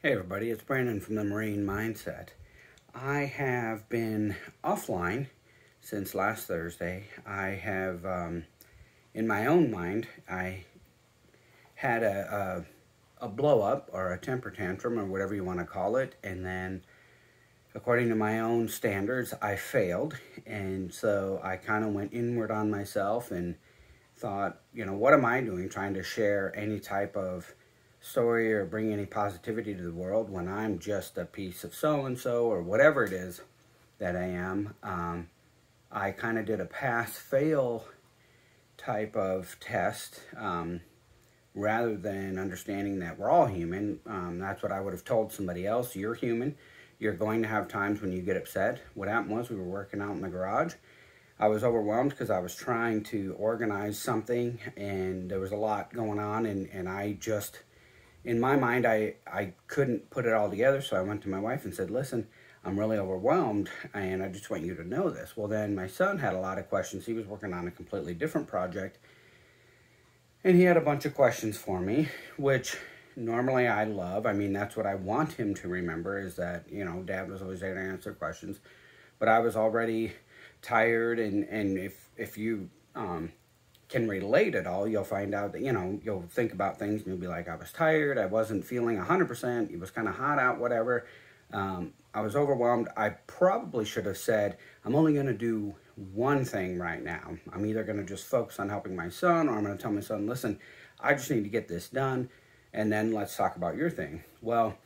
Hey everybody, it's Brandon from the Marine Mindset. I have been offline since last Thursday. I have, um, in my own mind, I had a, a, a blow up or a temper tantrum or whatever you want to call it, and then according to my own standards, I failed, and so I kind of went inward on myself and thought, you know, what am I doing trying to share any type of story or bring any positivity to the world when I'm just a piece of so and so or whatever it is that I am. Um, I kind of did a pass fail type of test um, rather than understanding that we're all human. Um, that's what I would have told somebody else. You're human. You're going to have times when you get upset. What happened was we were working out in the garage. I was overwhelmed because I was trying to organize something and there was a lot going on and, and I just in my mind, I, I couldn't put it all together, so I went to my wife and said, listen, I'm really overwhelmed, and I just want you to know this. Well, then my son had a lot of questions. He was working on a completely different project, and he had a bunch of questions for me, which normally I love. I mean, that's what I want him to remember is that, you know, dad was always there to answer questions. But I was already tired, and, and if, if you um, can relate at all, you'll find out that, you know, you'll think about things and you'll be like, I was tired, I wasn't feeling 100%, it was kind of hot out, whatever. Um, I was overwhelmed. I probably should have said, I'm only going to do one thing right now. I'm either going to just focus on helping my son or I'm going to tell my son, listen, I just need to get this done and then let's talk about your thing. Well,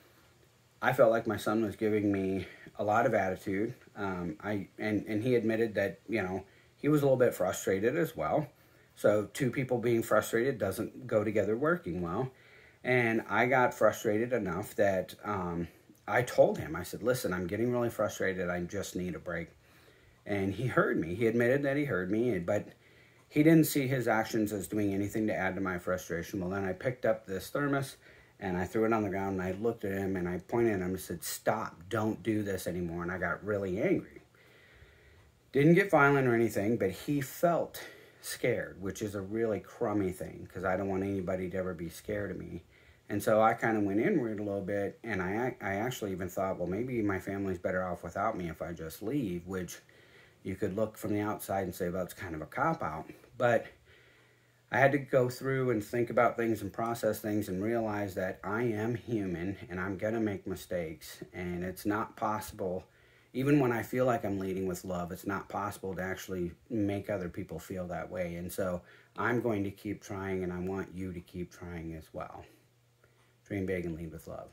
I felt like my son was giving me a lot of attitude. Um, I and, and he admitted that, you know, he was a little bit frustrated as well. So two people being frustrated doesn't go together working well. And I got frustrated enough that um, I told him, I said, listen, I'm getting really frustrated. I just need a break. And he heard me. He admitted that he heard me, but he didn't see his actions as doing anything to add to my frustration. Well, then I picked up this thermos and I threw it on the ground and I looked at him and I pointed at him and said, stop, don't do this anymore. And I got really angry. Didn't get violent or anything, but he felt scared, which is a really crummy thing because I don't want anybody to ever be scared of me. And so I kind of went inward a little bit, and I I actually even thought, well, maybe my family's better off without me if I just leave, which you could look from the outside and say, well, it's kind of a cop out. But I had to go through and think about things and process things and realize that I am human and I'm going to make mistakes, and it's not possible even when I feel like I'm leading with love, it's not possible to actually make other people feel that way. And so I'm going to keep trying, and I want you to keep trying as well. Dream big and lead with love.